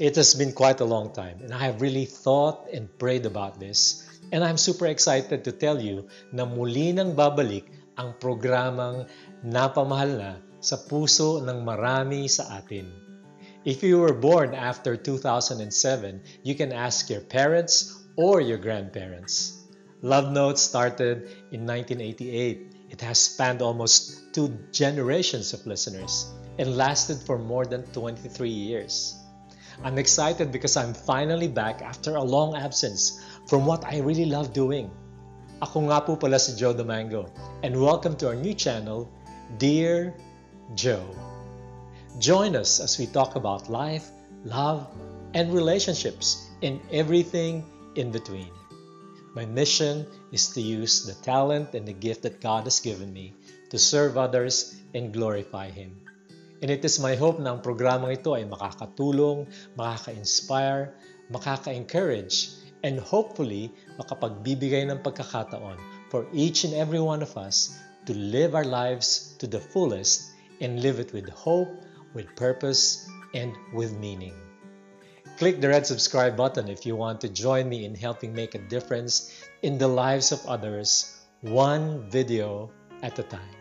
It has been quite a long time and I have really thought and prayed about this. And I'm super excited to tell you na muli nang babalik ang programang Napamahal na sa puso ng marami sa atin. If you were born after 2007, you can ask your parents or your grandparents. Love Notes started in 1988. It has spanned almost two generations of listeners and lasted for more than 23 years. I'm excited because I'm finally back after a long absence from what I really love doing. Ako nga po pala si Joe Domingo and welcome to our new channel, Dear Joe. Join us as we talk about life, love, and relationships and everything in between. My mission is to use the talent and the gift that God has given me to serve others and glorify Him. And it is my hope na ang programang ito ay makakatulong, makaka-inspire, makaka-encourage, and hopefully makapagbibigay ng pagkakataon for each and every one of us to live our lives to the fullest and live it with hope, with purpose, and with meaning. Click the red subscribe button if you want to join me in helping make a difference in the lives of others, one video at a time.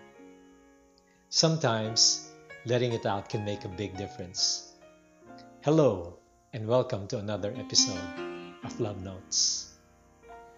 Sometimes, letting it out can make a big difference. Hello, and welcome to another episode of Love Notes.